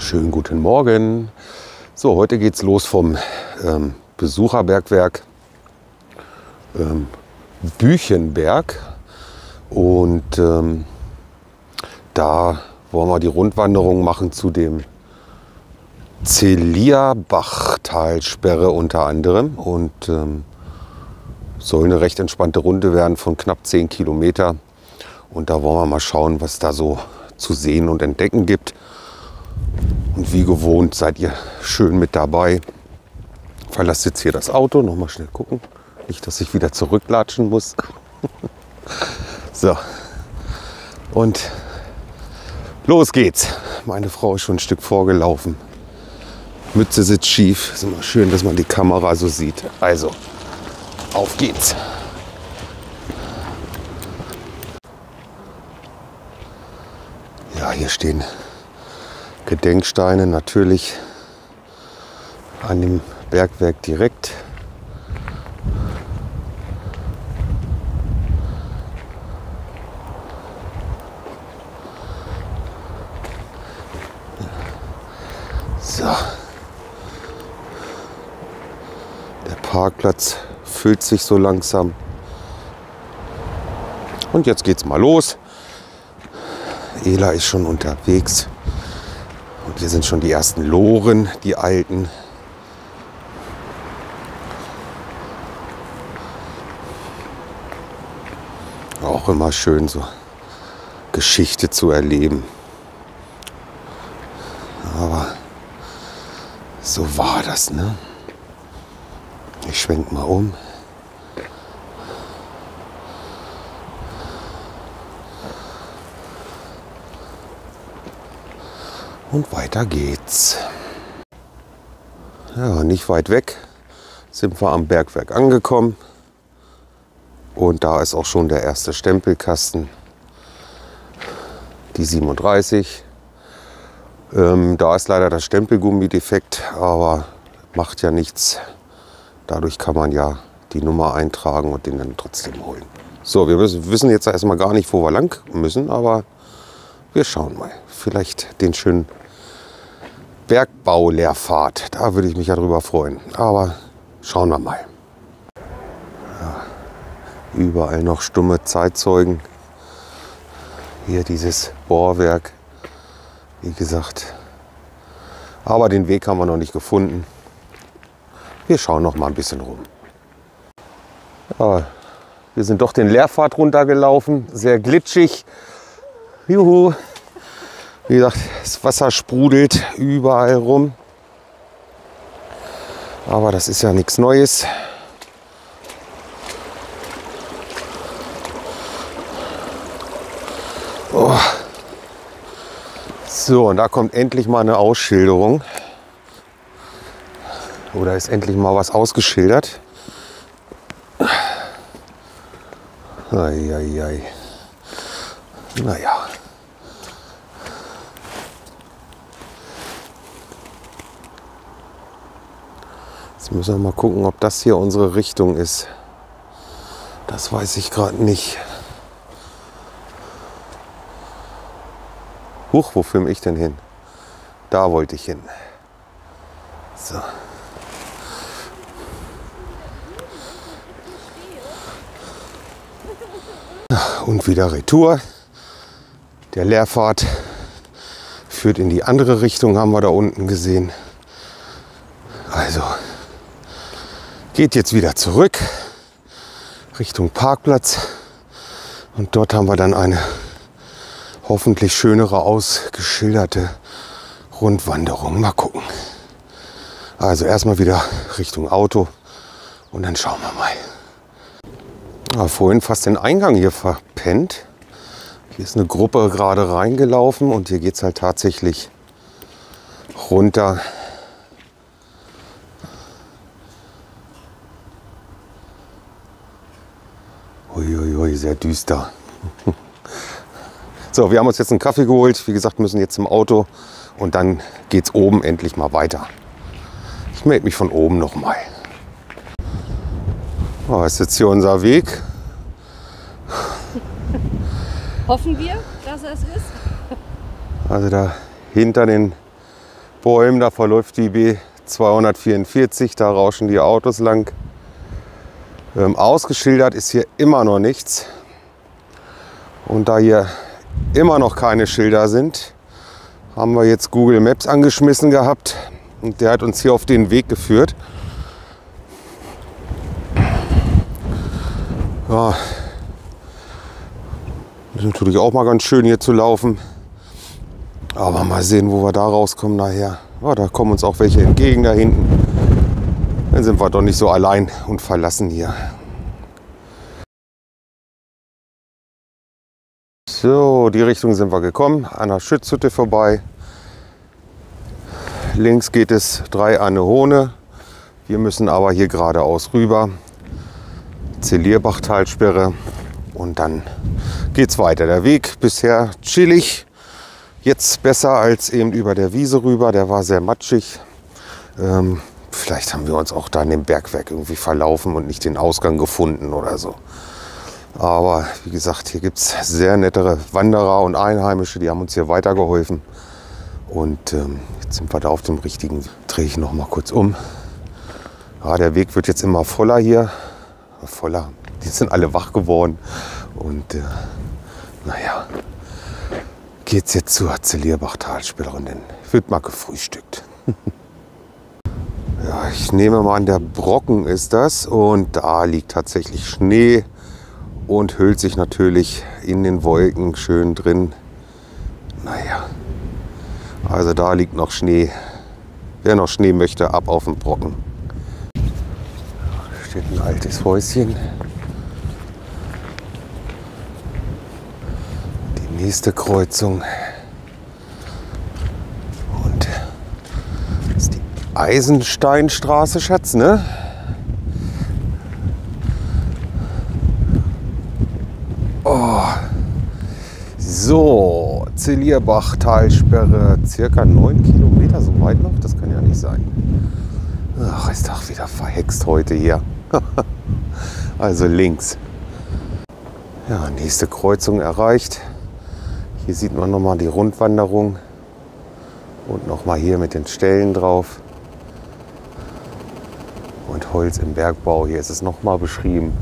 Schönen guten Morgen. So, heute geht's los vom ähm, Besucherbergwerk ähm, Büchenberg. Und ähm, da wollen wir die Rundwanderung machen zu dem Zelierbachtalsperre unter anderem. Und ähm, soll eine recht entspannte Runde werden von knapp 10 Kilometer. Und da wollen wir mal schauen, was da so zu sehen und entdecken gibt. Und wie gewohnt seid ihr schön mit dabei. Verlasst jetzt hier das Auto, noch mal schnell gucken. Nicht, dass ich wieder zurücklatschen muss. so. Und los geht's. Meine Frau ist schon ein Stück vorgelaufen. Mütze sitzt schief. Ist immer schön, dass man die Kamera so sieht. Also, auf geht's. Ja, hier stehen Gedenksteine natürlich an dem Bergwerk direkt. So. Der Parkplatz füllt sich so langsam. Und jetzt geht's mal los. Ela ist schon unterwegs. Und hier sind schon die ersten Loren, die alten. Auch immer schön so Geschichte zu erleben. Aber so war das, ne? Ich schwenk mal um. Und weiter geht's. Ja, nicht weit weg sind wir am Bergwerk angekommen. Und da ist auch schon der erste Stempelkasten. Die 37. Ähm, da ist leider das Stempelgummi defekt, aber macht ja nichts. Dadurch kann man ja die Nummer eintragen und den dann trotzdem holen. So, wir wissen jetzt erstmal gar nicht, wo wir lang müssen, aber wir schauen mal. Vielleicht den schönen Bergbaulehrfahrt. Da würde ich mich ja drüber freuen. Aber schauen wir mal. Ja, überall noch stumme Zeitzeugen. Hier dieses Bohrwerk. Wie gesagt. Aber den Weg haben wir noch nicht gefunden. Wir schauen noch mal ein bisschen rum. Ja, wir sind doch den Leerpfad runtergelaufen. Sehr glitschig. Juhu. Wie gesagt, das Wasser sprudelt überall rum. Aber das ist ja nichts Neues. Oh. So, und da kommt endlich mal eine Ausschilderung. Oder ist endlich mal was ausgeschildert. Eieiei. Naja. Jetzt müssen wir mal gucken, ob das hier unsere Richtung ist. Das weiß ich gerade nicht. Huch, wo filme ich denn hin? Da wollte ich hin. So. Und wieder Retour. Der Leerfahrt führt in die andere Richtung, haben wir da unten gesehen. Also geht jetzt wieder zurück Richtung Parkplatz. Und dort haben wir dann eine hoffentlich schönere, ausgeschilderte Rundwanderung. Mal gucken. Also erstmal wieder Richtung Auto und dann schauen wir mal. Ja, vorhin fast den Eingang hier verpennt. Hier ist eine Gruppe gerade reingelaufen und hier geht es halt tatsächlich runter Uiuiui, sehr düster. So, wir haben uns jetzt einen Kaffee geholt. Wie gesagt, müssen jetzt zum Auto und dann geht es oben endlich mal weiter. Ich melde mich von oben noch mal. Oh, ist jetzt hier unser Weg. Hoffen wir, dass er es ist. Also da hinter den Bäumen. Da verläuft die B244, da rauschen die Autos lang. Ähm, ausgeschildert ist hier immer noch nichts. Und da hier immer noch keine Schilder sind, haben wir jetzt Google Maps angeschmissen gehabt und der hat uns hier auf den Weg geführt. Ja, ist natürlich auch mal ganz schön hier zu laufen. Aber mal sehen, wo wir da rauskommen nachher. Ja, da kommen uns auch welche entgegen da hinten. Dann sind wir doch nicht so allein und verlassen hier. So, die Richtung sind wir gekommen. An der Schützhütte vorbei. Links geht es drei an eine Hohne. Wir müssen aber hier geradeaus rüber. Zelierbachtalsperre. Und dann geht es weiter. Der Weg bisher chillig. Jetzt besser als eben über der Wiese rüber. Der war sehr matschig. Ähm, vielleicht haben wir uns auch da in dem Bergwerk irgendwie verlaufen und nicht den Ausgang gefunden oder so. Aber wie gesagt, hier gibt es sehr nettere Wanderer und Einheimische, die haben uns hier weitergeholfen. Und ähm, jetzt sind wir da auf dem richtigen. Drehe ich noch mal kurz um. Ja, der Weg wird jetzt immer voller hier. Voller. Die sind alle wach geworden. Und äh, naja, es jetzt zur Zelierbach-Talspielerin. Wird mal gefrühstückt. ja, ich nehme mal an, der Brocken ist das. Und da liegt tatsächlich Schnee und hüllt sich natürlich in den Wolken schön drin. Naja, also da liegt noch Schnee. Wer noch Schnee möchte, ab auf den Brocken. Da steht ein altes Häuschen. Die nächste Kreuzung. Und das ist die Eisensteinstraße, Schatz, ne? So, Zelierbach-Talsperre, circa 9 Kilometer, so weit noch? Das kann ja nicht sein. Ach, ist doch wieder verhext heute hier. also links. Ja, nächste Kreuzung erreicht. Hier sieht man nochmal die Rundwanderung und nochmal hier mit den Stellen drauf. Und Holz im Bergbau, hier ist es nochmal beschrieben.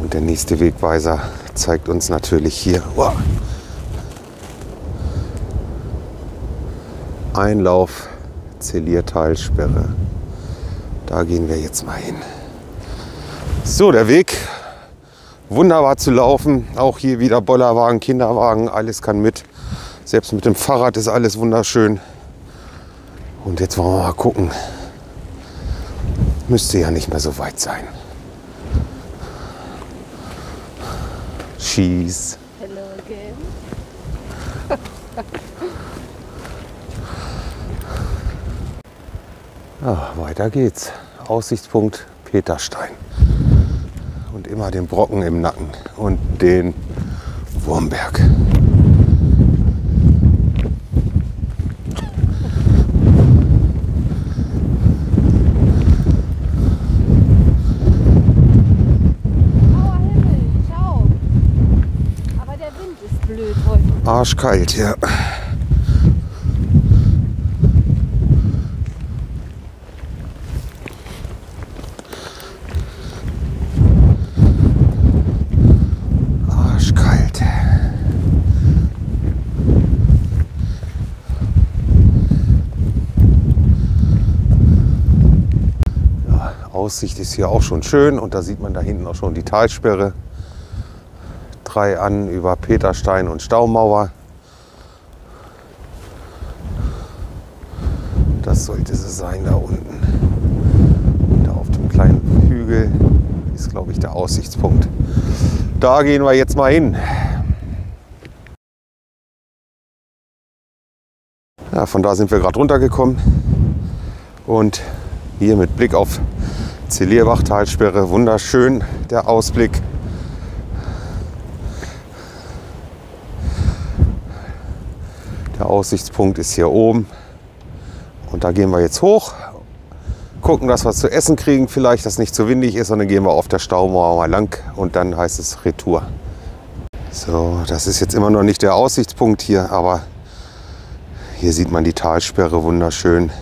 Und der nächste Wegweiser zeigt uns natürlich hier wow, Einlauf Zeliertalsperre. Da gehen wir jetzt mal hin. So, der Weg wunderbar zu laufen. Auch hier wieder Bollerwagen, Kinderwagen, alles kann mit. Selbst mit dem Fahrrad ist alles wunderschön. Und jetzt wollen wir mal gucken. Müsste ja nicht mehr so weit sein. Cheese. Hello again. Ja, weiter geht's. Aussichtspunkt Peterstein. Und immer den Brocken im Nacken und den Wurmberg. Blauer Himmel, schau. Aber der Wind ist blöd heute. Arschkalt, ja. Arschkalt. Aussicht ist hier auch schon schön und da sieht man da hinten auch schon die Talsperre. An über Peterstein und Staumauer. Das sollte sie sein da unten. Da auf dem kleinen Hügel ist, glaube ich, der Aussichtspunkt. Da gehen wir jetzt mal hin. Ja, von da sind wir gerade runtergekommen. Und hier mit Blick auf Zelierbach-Talsperre, wunderschön der Ausblick. Aussichtspunkt ist hier oben. Und da gehen wir jetzt hoch, gucken, dass wir zu essen kriegen, vielleicht, dass nicht zu windig ist. Und dann gehen wir auf der Staumauer mal lang und dann heißt es Retour. So, das ist jetzt immer noch nicht der Aussichtspunkt hier, aber Hier sieht man die Talsperre wunderschön.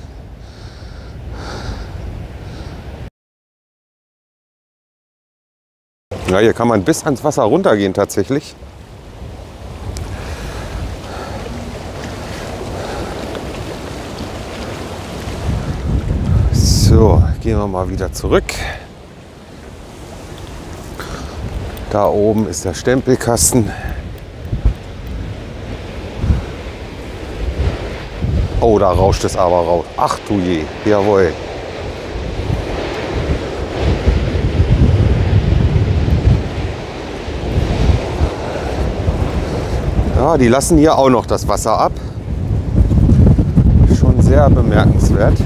Ja, hier kann man bis ans Wasser runtergehen tatsächlich. So, gehen wir mal wieder zurück. Da oben ist der Stempelkasten. Oh, da rauscht es aber raus. Ach du je, jawohl. Ja, die lassen hier auch noch das Wasser ab. Schon sehr bemerkenswert.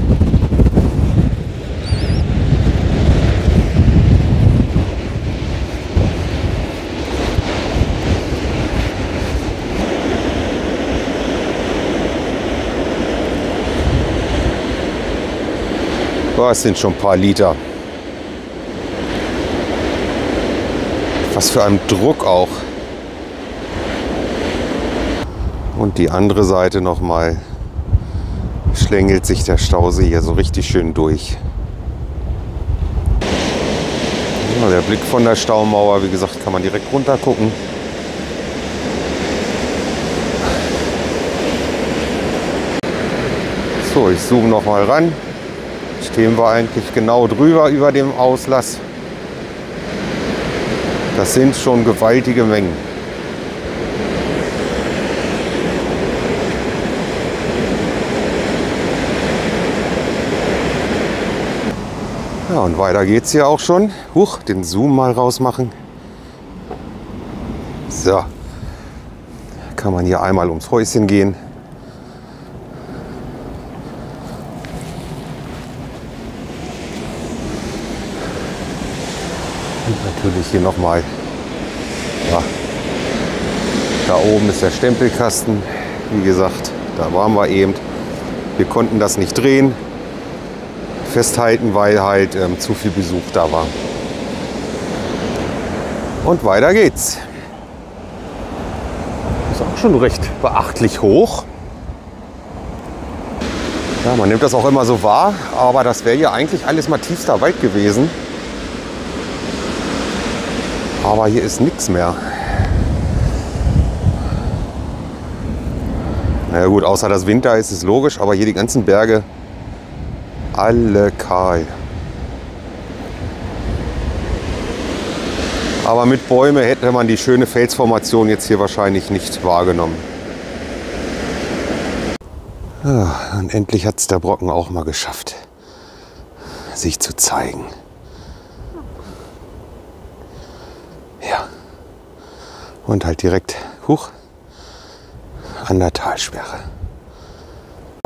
Boah, es sind schon ein paar Liter. Was für ein Druck auch. Und die andere Seite nochmal schlängelt sich der Stausee hier so richtig schön durch. Ja, der Blick von der Staumauer, wie gesagt, kann man direkt runter gucken. So, ich zoome noch mal ran. Stehen wir eigentlich genau drüber über dem Auslass. Das sind schon gewaltige Mengen. Ja, und weiter geht's hier auch schon. Huch, den Zoom mal rausmachen. So. Kann man hier einmal ums Häuschen gehen. Und natürlich hier nochmal. Ja. Da oben ist der Stempelkasten. Wie gesagt, da waren wir eben. Wir konnten das nicht drehen festhalten, weil halt ähm, zu viel Besuch da war. Und weiter geht's. Ist auch schon recht beachtlich hoch. Ja, man nimmt das auch immer so wahr, aber das wäre ja eigentlich alles mal tiefster Wald gewesen. Aber hier ist nichts mehr. Na ja, gut, außer das Winter ist es logisch, aber hier die ganzen Berge alle kahl. Aber mit Bäume hätte man die schöne Felsformation jetzt hier wahrscheinlich nicht wahrgenommen. Ja, und endlich hat es der Brocken auch mal geschafft, sich zu zeigen. Und halt direkt hoch an der Talsperre.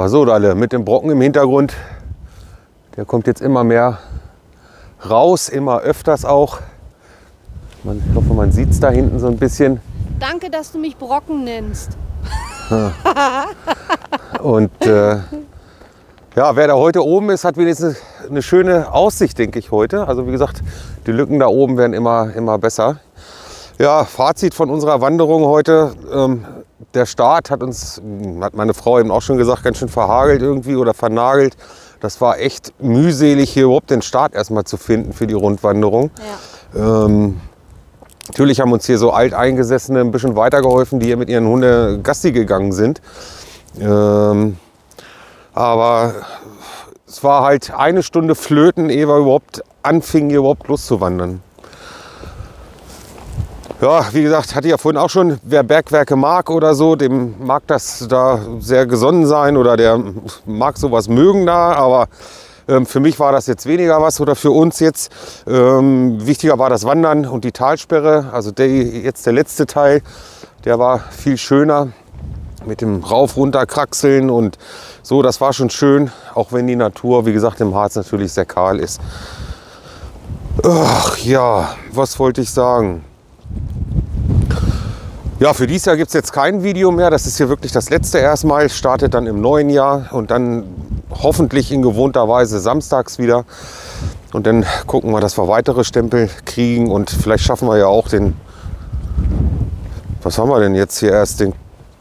So, alle mit dem Brocken im Hintergrund der kommt jetzt immer mehr raus, immer öfters auch. Man, ich hoffe, man sieht es da hinten so ein bisschen. Danke, dass du mich Brocken nennst. Und äh, ja, wer da heute oben ist, hat wenigstens eine schöne Aussicht, denke ich, heute. Also wie gesagt, die Lücken da oben werden immer, immer besser. Ja, Fazit von unserer Wanderung heute. Ähm, der Start hat uns, hat meine Frau eben auch schon gesagt, ganz schön verhagelt irgendwie oder vernagelt. Das war echt mühselig, hier überhaupt den Start erstmal zu finden für die Rundwanderung. Ja. Ähm, natürlich haben uns hier so Alteingesessene ein bisschen weitergeholfen, die hier mit ihren Hunden Gassi gegangen sind. Ähm, aber es war halt eine Stunde Flöten, ehe wir überhaupt anfingen, hier überhaupt loszuwandern ja, wie gesagt, hatte ich ja vorhin auch schon, wer Bergwerke mag oder so, dem mag das da sehr gesonnen sein oder der mag sowas mögen da, aber ähm, für mich war das jetzt weniger was oder für uns jetzt. Ähm, wichtiger war das Wandern und die Talsperre, also der, jetzt der letzte Teil, der war viel schöner mit dem Rauf, runter, Kraxeln und so, das war schon schön, auch wenn die Natur, wie gesagt, im Harz natürlich sehr kahl ist. Ach ja, was wollte ich sagen? Ja, für dieses Jahr gibt es jetzt kein Video mehr. Das ist hier wirklich das letzte erstmal. Startet dann im neuen Jahr und dann hoffentlich in gewohnter Weise samstags wieder. Und dann gucken wir, dass wir weitere Stempel kriegen und vielleicht schaffen wir ja auch den, was haben wir denn jetzt hier erst, den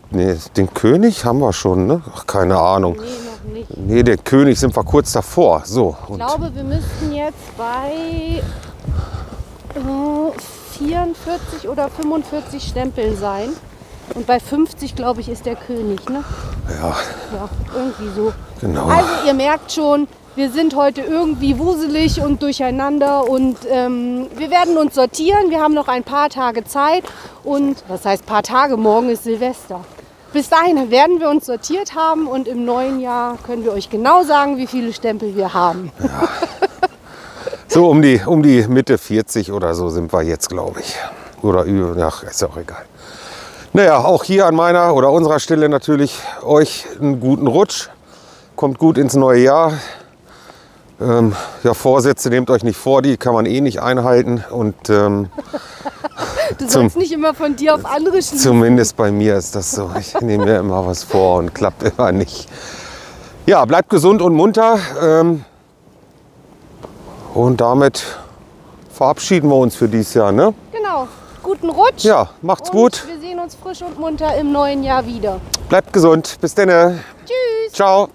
nee, den König haben wir schon, ne? Ach, keine Ahnung. Nee, noch nicht. Nee, den König sind wir kurz davor. So. Ich glaube, wir müssten jetzt bei äh, 44 oder 45 Stempeln sein. Und bei 50, glaube ich, ist der König, ne? ja, Ja, irgendwie so. genau. Also ihr merkt schon, wir sind heute irgendwie wuselig und durcheinander und ähm, wir werden uns sortieren. Wir haben noch ein paar Tage Zeit und was heißt paar Tage? Morgen ist Silvester. Bis dahin werden wir uns sortiert haben und im neuen Jahr können wir euch genau sagen, wie viele Stempel wir haben. So um die, um die Mitte 40 oder so sind wir jetzt, glaube ich. Oder über, ach, ist auch egal. Naja, auch hier an meiner oder unserer Stelle natürlich euch einen guten Rutsch. Kommt gut ins neue Jahr. Ähm, ja, Vorsätze nehmt euch nicht vor, die kann man eh nicht einhalten. Und ähm, Du Zum- sollst nicht immer von dir auf andere schließen. zumindest bei mir ist das so. Ich nehme mir immer was vor und klappt immer nicht. Ja, bleibt gesund und munter. Ähm, und damit verabschieden wir uns für dieses Jahr. Ne? Genau. Guten Rutsch. Ja, macht's und gut. Wir sehen uns frisch und munter im neuen Jahr wieder. Bleibt gesund. Bis dann. Tschüss. Ciao.